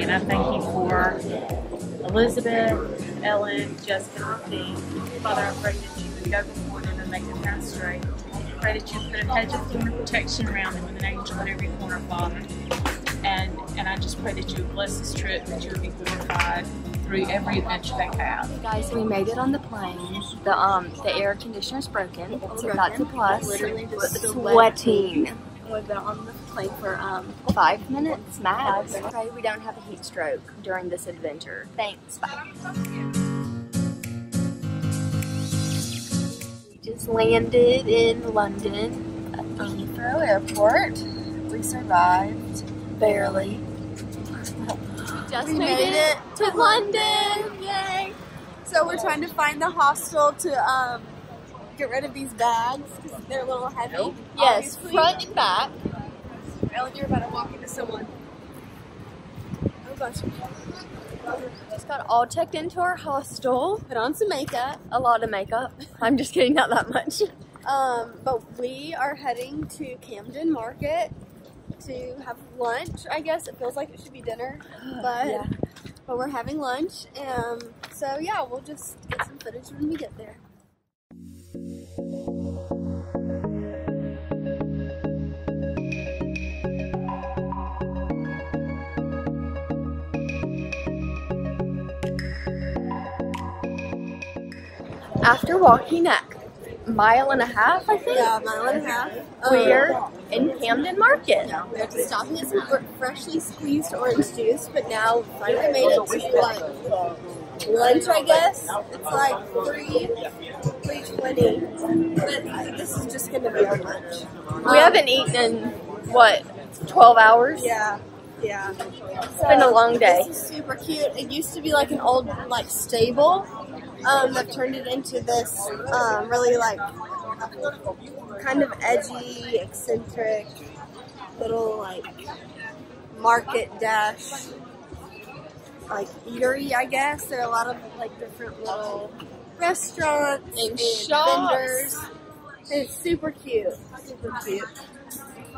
today, and I thank you for Elizabeth, Ellen, Jessica, and the. Father, I pray that you would go before them and make the path straight. I pray that you put a hedge of human protection around them with an angel at every corner, Father. And and I just pray that you would bless this trip, that you would be glorified through every adventure they have. Guys, we made it on the plane. The um the air conditioner's broken, so that's a plus. Literally just sweating. We've been on the plane for um Five minutes max. Pray we don't have a heat stroke during this adventure. Thanks. Bye. We just landed in London at the Heathrow Airport. We survived barely. Just We made, made it, it to London. Yay! So we're trying to find the hostel to um get rid of these bags because they're a little heavy. Yes, obviously. front and back. Ellen, you're about to walk into someone. Oh gosh. Just got all checked into our hostel. Put on some makeup. A lot of makeup. I'm just kidding, not that much. Um, but we are heading to Camden Market to have lunch. I guess it feels like it should be dinner, but Yeah. but we're having lunch. Um, so yeah, we'll just get some footage when we get there. After walking a mile and a half, I think, Yeah, mile and a half. we're oh. in Camden Market. We have to stop and get some freshly squeezed orange juice, but now finally made it to like lunch. I guess it's like three, twenty. But this is just gonna be our lunch. We haven't eaten in, what, 12 hours? Yeah, yeah. It's been a long day. This is super cute. It used to be like an old like stable. Um, they've turned it into this um, really like kind of edgy, eccentric little like market dash like eatery. I guess there are a lot of like different little restaurants And and, shops. vendors. It's super cute, super cute.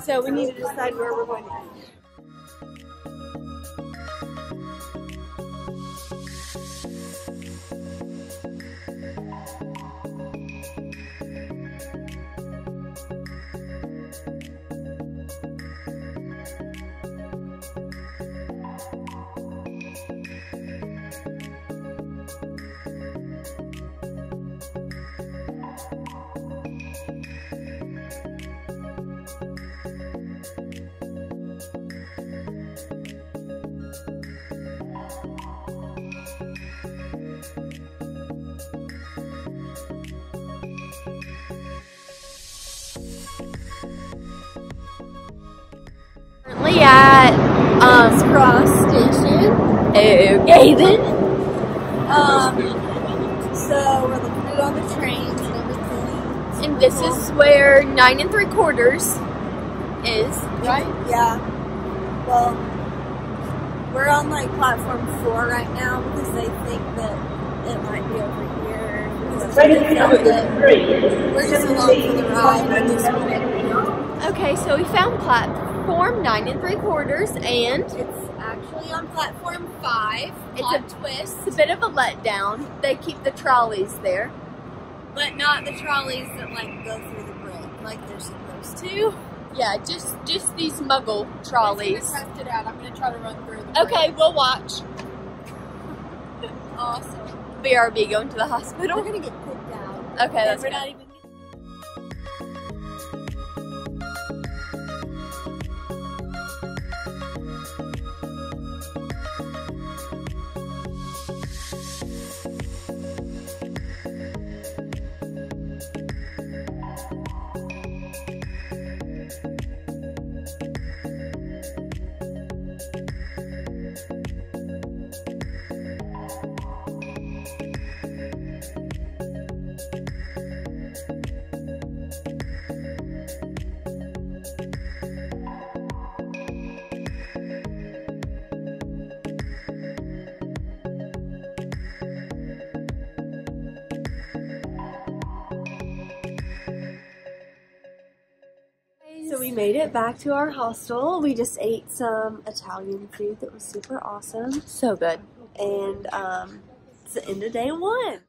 So we need to decide where we're going to eat. Currently at, um, Cross Station. okay then. Um, so we're looking at all the trains and everything. And this is where nine and three quarters is. Right? Yeah. Well, we're on like platform four right now because they think that it might be over here. because Ready it's number that three. We're just along for the ride at this point. Okay, so we found platform nine and three quarters, and It's actually on platform five. It's a- twist, it's a bit of a letdown. They keep the trolleys there. but not the trolleys that like go through the brick like they're supposed to. Yeah, just just these muggle trolleys. Test it out. I'm gonna try to run through Okay, we'll watch. Awesome. BRB going to the hospital. We're gonna get kicked out. Okay, that's we're good. not even. We made it back to our hostel. We just ate some Italian food that was super awesome. So good. And um, it's the end of day one.